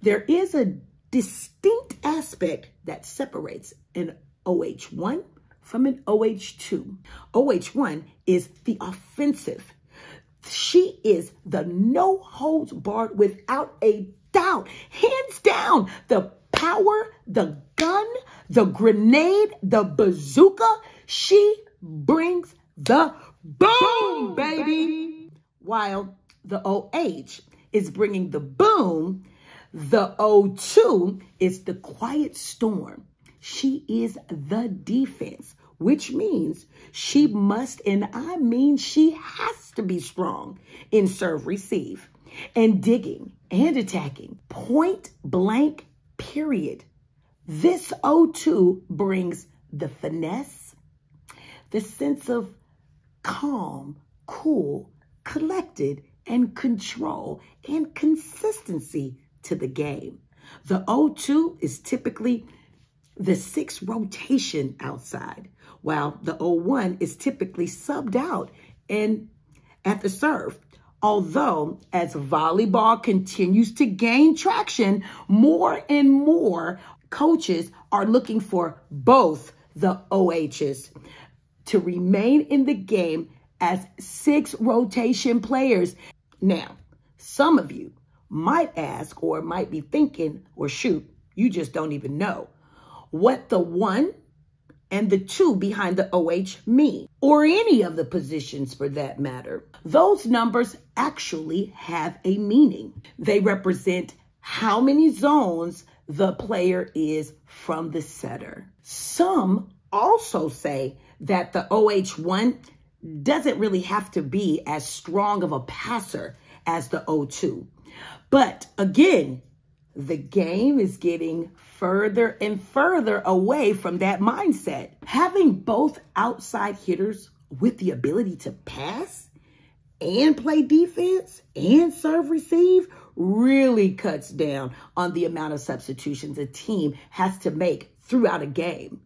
There is a distinct aspect that separates an OH1 from an OH2. OH1 is the offensive. She is the no holds barred without a doubt, hands down, the power, the gun, the grenade, the bazooka. She brings the boom, baby. While the OH is bringing the boom, the O2 is the quiet storm. She is the defense, which means she must, and I mean she has to be strong in serve receive and digging and attacking. Point blank, period. This O2 brings the finesse, the sense of calm, cool, collected, and control and consistency to the game. The O2 is typically the sixth rotation outside, while the O1 is typically subbed out and at the serve. Although, as volleyball continues to gain traction, more and more coaches are looking for both the OHs to remain in the game as six rotation players. Now, some of you might ask or might be thinking, or shoot, you just don't even know what the one and the two behind the OH mean, or any of the positions for that matter. Those numbers actually have a meaning. They represent how many zones the player is from the setter. Some also say that the OH1 doesn't really have to be as strong of a passer as the O2. But again, the game is getting further and further away from that mindset. Having both outside hitters with the ability to pass and play defense and serve receive really cuts down on the amount of substitutions a team has to make throughout a game.